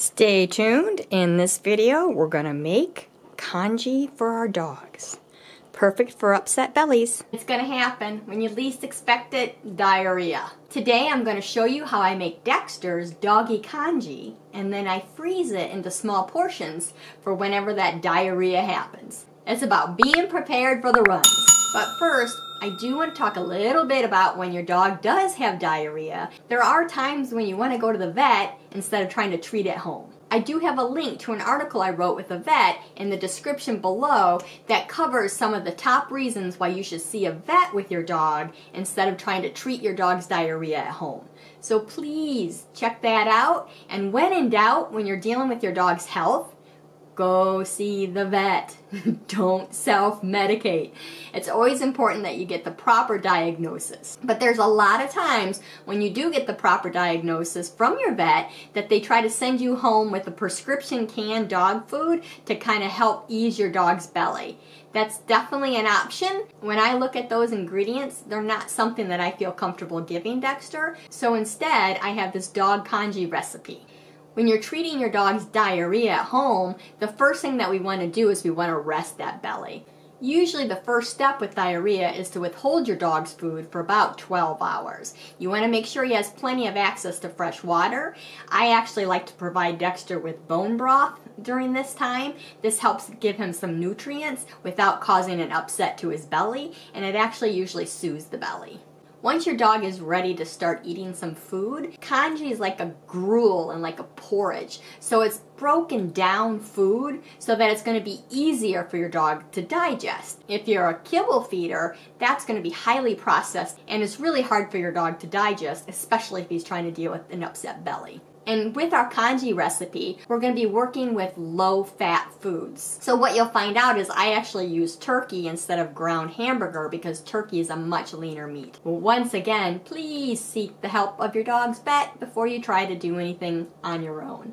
Stay tuned. In this video, we're going to make congee for our dogs. Perfect for upset bellies. It's going to happen when you least expect it, diarrhea. Today I'm going to show you how I make Dexter's doggy congee and then I freeze it into small portions for whenever that diarrhea happens. It's about being prepared for the runs. But first, I do want to talk a little bit about when your dog does have diarrhea. There are times when you want to go to the vet instead of trying to treat at home. I do have a link to an article I wrote with a vet in the description below that covers some of the top reasons why you should see a vet with your dog instead of trying to treat your dog's diarrhea at home. So please check that out. And when in doubt, when you're dealing with your dog's health, go see the vet. Don't self-medicate. It's always important that you get the proper diagnosis. But there's a lot of times when you do get the proper diagnosis from your vet that they try to send you home with a prescription canned dog food to kind of help ease your dog's belly. That's definitely an option. When I look at those ingredients, they're not something that I feel comfortable giving Dexter. So instead, I have this dog congee recipe. When you're treating your dog's diarrhea at home, the first thing that we want to do is we want to rest that belly. Usually the first step with diarrhea is to withhold your dog's food for about 12 hours. You want to make sure he has plenty of access to fresh water. I actually like to provide Dexter with bone broth during this time. This helps give him some nutrients without causing an upset to his belly and it actually usually soothes the belly. Once your dog is ready to start eating some food, congee is like a gruel and like a porridge. So it's broken down food so that it's going to be easier for your dog to digest. If you're a kibble feeder, that's going to be highly processed and it's really hard for your dog to digest, especially if he's trying to deal with an upset belly. And with our congee recipe, we're going to be working with low-fat foods. So what you'll find out is I actually use turkey instead of ground hamburger because turkey is a much leaner meat. Once again, please seek the help of your dog's vet before you try to do anything on your own.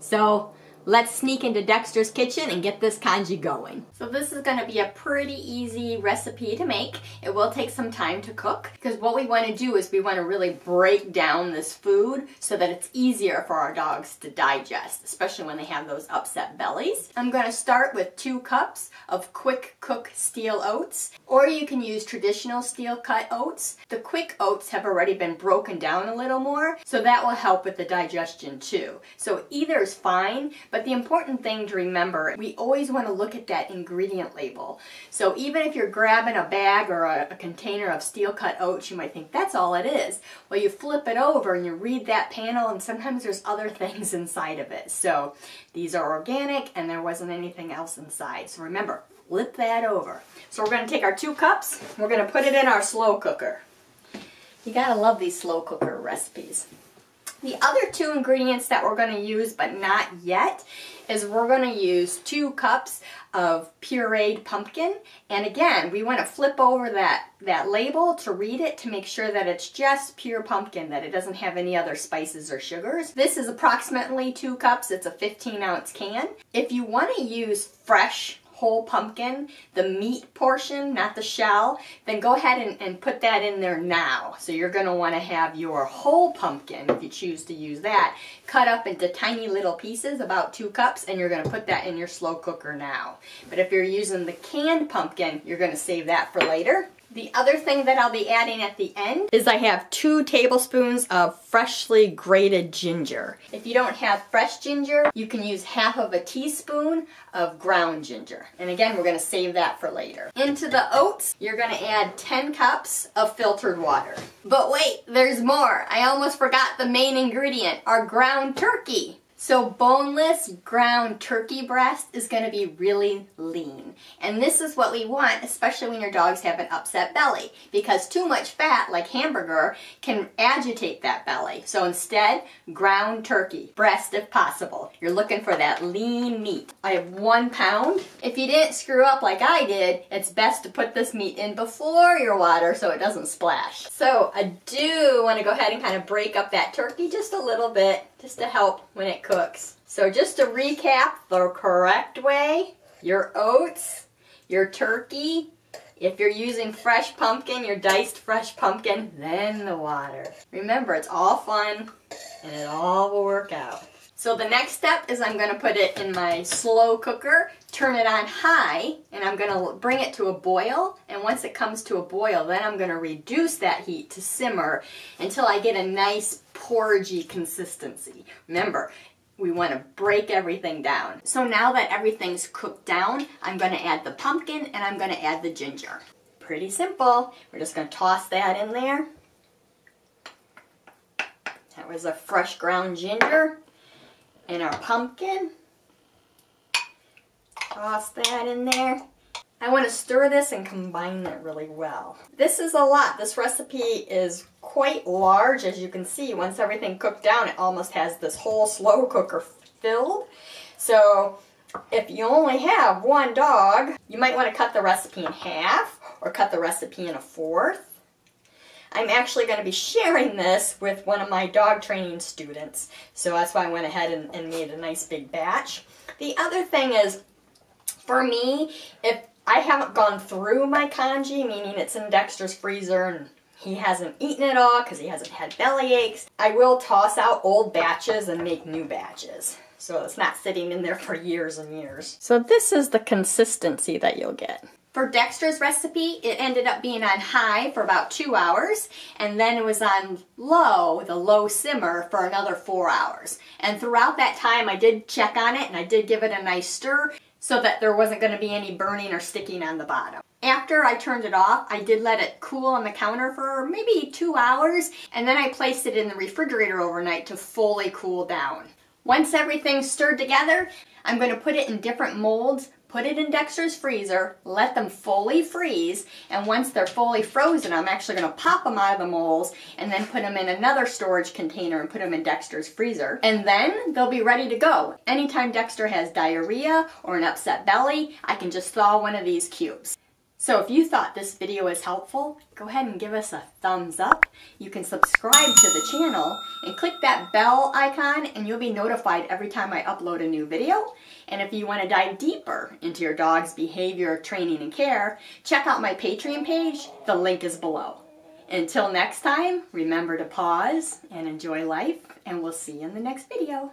So Let's sneak into Dexter's kitchen and get this congee going. So this is going to be a pretty easy recipe to make. It will take some time to cook because what we want to do is we want to really break down this food so that it's easier for our dogs to digest, especially when they have those upset bellies. I'm going to start with two cups of quick cook steel oats or you can use traditional steel cut oats. The quick oats have already been broken down a little more so that will help with the digestion too. So either is fine but the important thing to remember, we always want to look at that ingredient label. So even if you're grabbing a bag or a, a container of steel cut oats, you might think that's all it is. Well, you flip it over and you read that panel and sometimes there's other things inside of it. So these are organic and there wasn't anything else inside. So remember, flip that over. So we're going to take our two cups, we're going to put it in our slow cooker. You gotta love these slow cooker recipes. The other two ingredients that we're going to use, but not yet, is we're going to use two cups of pureed pumpkin. And again, we want to flip over that, that label to read it to make sure that it's just pure pumpkin, that it doesn't have any other spices or sugars. This is approximately two cups. It's a 15 ounce can. If you want to use fresh whole pumpkin, the meat portion, not the shell, then go ahead and, and put that in there now. So you're going to want to have your whole pumpkin, if you choose to use that, cut up into tiny little pieces, about two cups, and you're going to put that in your slow cooker now. But if you're using the canned pumpkin, you're going to save that for later. The other thing that I'll be adding at the end is I have two tablespoons of freshly grated ginger. If you don't have fresh ginger, you can use half of a teaspoon of ground ginger. And again, we're gonna save that for later. Into the oats, you're gonna add 10 cups of filtered water. But wait, there's more. I almost forgot the main ingredient, our ground turkey. So boneless ground turkey breast is going to be really lean. And this is what we want, especially when your dogs have an upset belly. Because too much fat, like hamburger, can agitate that belly. So instead, ground turkey, breast if possible. You're looking for that lean meat. I have one pound. If you didn't screw up like I did, it's best to put this meat in before your water so it doesn't splash. So I do want to go ahead and kind of break up that turkey just a little bit just to help when it cooks. So just to recap the correct way, your oats, your turkey, if you're using fresh pumpkin, your diced fresh pumpkin, then the water. Remember, it's all fun and it all will work out. So the next step is I'm going to put it in my slow cooker, turn it on high, and I'm going to bring it to a boil. And once it comes to a boil, then I'm going to reduce that heat to simmer until I get a nice porridgey consistency. Remember, we want to break everything down. So now that everything's cooked down, I'm going to add the pumpkin and I'm going to add the ginger. Pretty simple. We're just going to toss that in there. That was a fresh ground ginger and our pumpkin. Toss that in there. I want to stir this and combine it really well. This is a lot. This recipe is quite large. As you can see, once everything cooked down, it almost has this whole slow cooker filled. So if you only have one dog, you might want to cut the recipe in half or cut the recipe in a fourth. I'm actually going to be sharing this with one of my dog training students. So that's why I went ahead and, and made a nice big batch. The other thing is, for me, if I haven't gone through my congee, meaning it's in Dexter's freezer and he hasn't eaten it all because he hasn't had belly aches, I will toss out old batches and make new batches. So it's not sitting in there for years and years. So this is the consistency that you'll get. For Dexter's recipe, it ended up being on high for about two hours, and then it was on low, the low simmer, for another four hours. And throughout that time, I did check on it, and I did give it a nice stir so that there wasn't going to be any burning or sticking on the bottom. After I turned it off, I did let it cool on the counter for maybe two hours, and then I placed it in the refrigerator overnight to fully cool down. Once everything's stirred together, I'm going to put it in different molds put it in Dexter's freezer, let them fully freeze, and once they're fully frozen, I'm actually going to pop them out of the molds and then put them in another storage container and put them in Dexter's freezer. And then they'll be ready to go. Anytime Dexter has diarrhea or an upset belly, I can just thaw one of these cubes. So if you thought this video was helpful, go ahead and give us a thumbs up. You can subscribe to the channel and click that bell icon and you'll be notified every time I upload a new video. And if you want to dive deeper into your dog's behavior, training, and care, check out my Patreon page. The link is below. Until next time, remember to pause and enjoy life, and we'll see you in the next video.